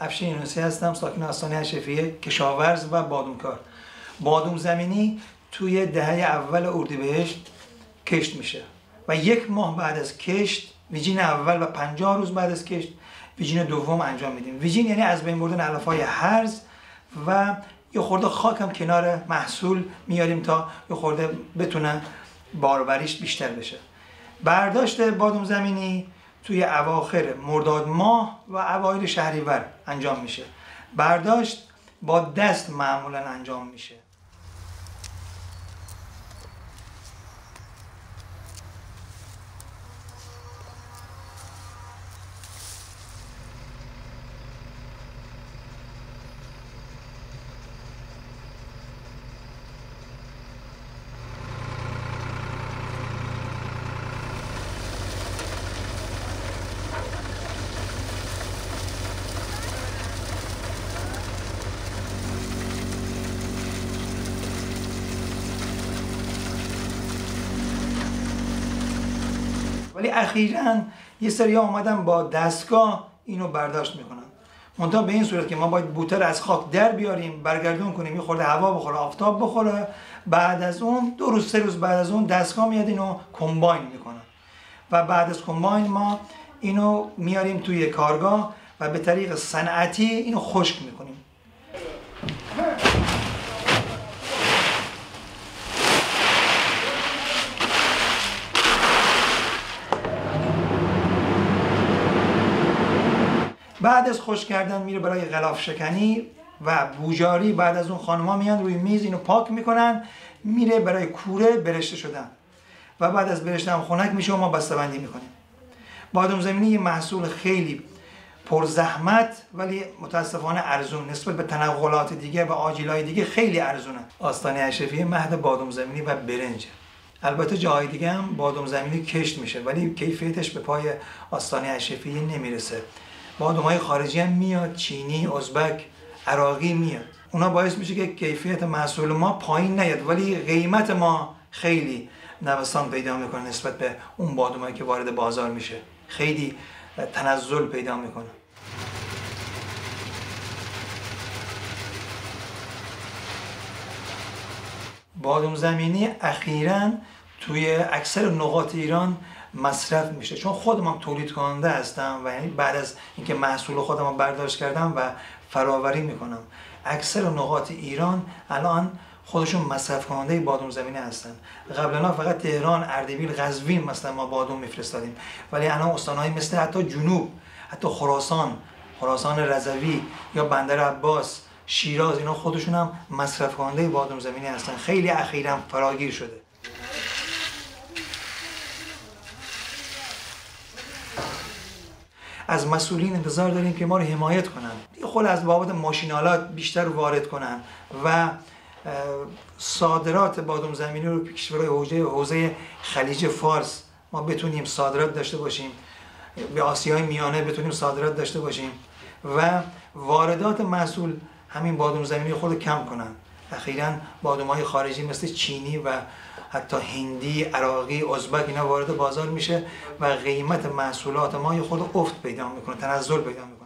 افشین یونسی هستم ساکن آستانه اشرفیه کشاورز و بادومکار بادوم زمینی توی دهه اول اردیبهشت کشت میشه و یک ماه بعد از کشت ویجین اول و 50 روز بعد از کشت ویجین دوم انجام میدیم. ویجین یعنی از بین بردن علف های هرز و یه خورده خاک هم کنار محصول میاریم تا یه خورده بتونه باروریش بیشتر بشه. برداشت بادوم زمینی توی اواخر مرداد ماه و اوایل شهریور انجام میشه. برداشت با دست معمولا انجام میشه. ولی اخیرا یه سری آمدن با دستگاه اینو برداشت می‌کنن. منتها به این صورت که ما باید بوتر از خاک در بیاریم برگردون کنیم یه هوا بخوره آفتاب بخوره بعد از اون دو روز سه روز بعد از اون دستگاه میاد اینو کمباین می‌کنه. و بعد از کمباین ما اینو میاریم توی کارگاه و به طریق صنعتی اینو خشک می‌کنیم. بعد از خوش کردن میره برای غلاف شکنی و بوجاری بعد از اون خانما میان روی میز اینو پاک می‌کنن میره برای کوره برشته شدن. و بعد از برشته هم خنک میشه و ما بسته‌بندی می‌کنیم. بادام زمینی یه محصول خیلی پرزحمت ولی متاسفانه ارزون نسبت به تنقلات دیگه و آجیلای دیگه خیلی ارزونه. آستانه اشرفی مهد بادام زمینی و برنج البته جاهای دیگه هم بادام زمینی کشت میشه ولی کیفیتش به پای آستانه اشرفی نمی‌رسه. بادوم های خارجی هم میاد چینی ازبک عراقی میاد. اونا باعث میشه که کیفیت محصول ما پایین نیاد. ولی قیمت ما خیلی نوسان پیدا می‌کنه نسبت به اون بادومایی که وارد بازار میشه. خیلی تنزل پیدا می‌کنه. بادوم زمینی اخیرا توی اکثر نقاط ایران مصرف میشه. چون خودم هم تولید کننده هستم و یعنی بعد از اینکه محصول خودم برداشت کردم و فراوری می‌کنم. اکثر نقاط ایران الان خودشون مصرف کننده بادوم زمینی هستن. قبلا فقط تهران اردبیل قزوین مثلا ما بادوم میفرستادیم. ولی الان استانهای مثل حتی جنوب حتی خراسان خراسان رضوی یا بندر عباس شیراز اینا خودشون هم مصرف کننده بادوم زمینی هستن. خیلی اخیرا فراگیر شده. از مسئولین انتظار داریم که ما رو حمایت کنن. خود از بابت ماشینالات بیشتر وارد کنن و صادرات بادوم زمینی رو کشورهای حوزه حوزه خلیج فارس ما بتونیم صادرات داشته باشیم. به آسیای میانه بتونیم صادرات داشته باشیم و واردات محصول همین بادوم زمینی خود کم کنن. اخیرا بادوم خارجی مثل چینی و حتی هندی، عراقی، ازبک اینا وارد بازار میشه و قیمت محصولات ما خود افت پیدا می‌کنه تنزل پیدا می‌کنه.